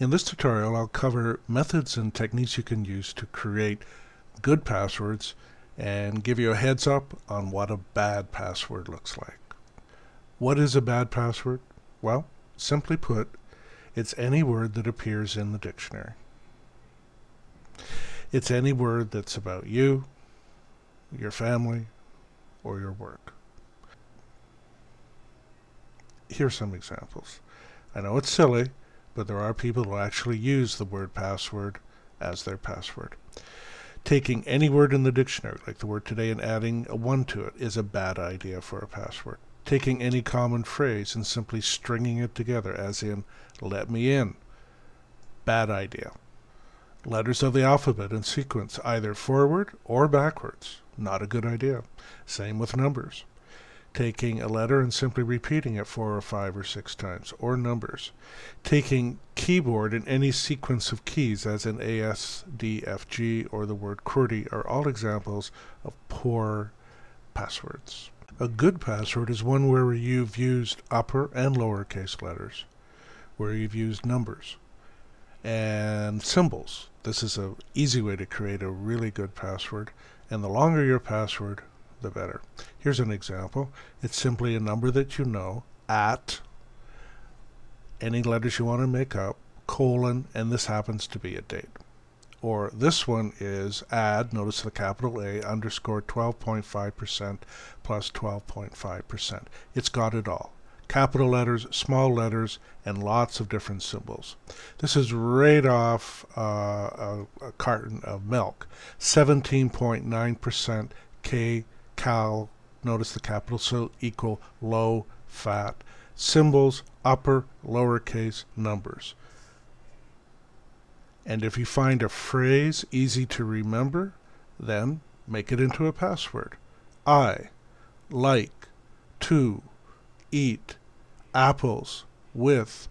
In this tutorial, I'll cover methods and techniques you can use to create good passwords and give you a heads up on what a bad password looks like. What is a bad password? Well, simply put, it's any word that appears in the dictionary. It's any word that's about you, your family, or your work. Here's some examples. I know it's silly, but there are people who actually use the word password as their password. Taking any word in the dictionary, like the word today, and adding a 1 to it is a bad idea for a password. Taking any common phrase and simply stringing it together, as in, let me in, bad idea. Letters of the alphabet in sequence, either forward or backwards, not a good idea. Same with numbers taking a letter and simply repeating it four or five or six times, or numbers. Taking keyboard in any sequence of keys, as in A, S, D, F, G, or the word QWERTY, are all examples of poor passwords. A good password is one where you've used upper and lowercase letters, where you've used numbers and symbols. This is an easy way to create a really good password, and the longer your password, the better. Here's an example. It's simply a number that you know at any letters you want to make up, colon, and this happens to be a date. Or this one is add, notice the capital A, underscore 12.5% plus 12.5%. It's got it all. Capital letters, small letters, and lots of different symbols. This is right off uh, a, a carton of milk. 17.9% K cal, notice the capital so equal low fat. Symbols, upper, lowercase numbers. And if you find a phrase easy to remember, then make it into a password. I like to eat apples with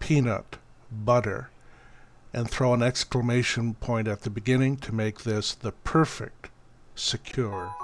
peanut butter and throw an exclamation point at the beginning to make this the perfect secure